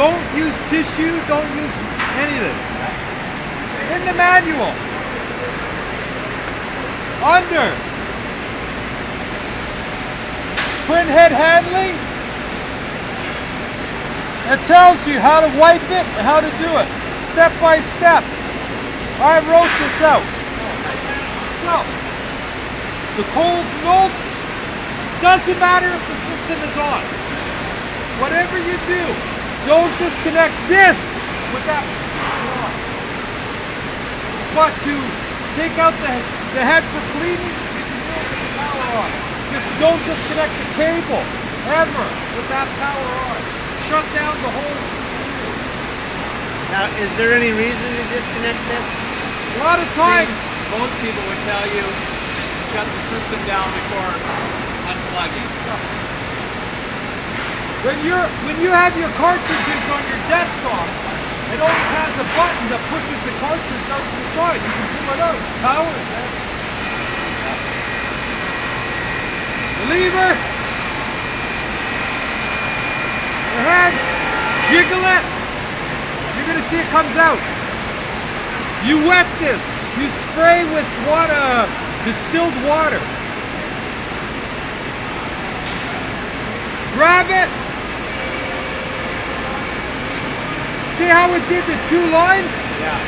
Don't use tissue, don't use anything. In the manual. Under. Print head handling. It tells you how to wipe it and how to do it. Step by step. I wrote this out. So, the cold notes, doesn't matter if the system is on. Whatever you do, don't disconnect this with that system on. But to take out the, the head for cleaning, you can do it with the power on. Just don't disconnect the cable, ever, with that power on. Shut down the whole CPU. Now, is there any reason to disconnect this? A lot of times, Most people would tell you to shut the system down before unplugging. When you're when you have your cartridges on your desktop, it always has a button that pushes the cartridge out to the side. You can pull it out. Power there. The lever. Your head. Jiggle it. You're gonna see it comes out. You wet this. You spray with water, distilled water. Grab it. See how it did the two lines? Yeah.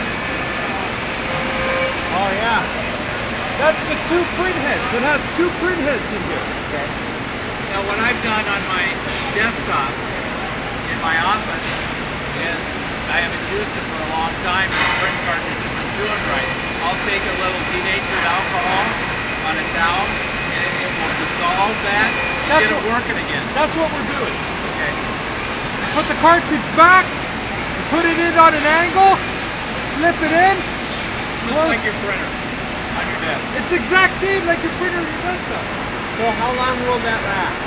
Oh, yeah. That's the two print heads. It has two print heads in here. Okay. Now, what I've done on my desktop in my office is I haven't used it for a long time. The print cartridge isn't doing right. I'll take a little denatured alcohol on a towel and it will dissolve that and That's get it what- working again. That's what we're doing. Okay. Put the cartridge back, it in on an angle, slip it in. Just Well- like your printer on your desk. It's exact same like your printer on your desktop. So how long will that last?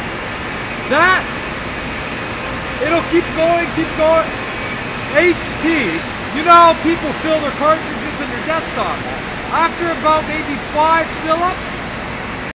That it'll keep going, keep going. HP, you know how people fill their cartridges in their desktop. After about maybe five fill-ups,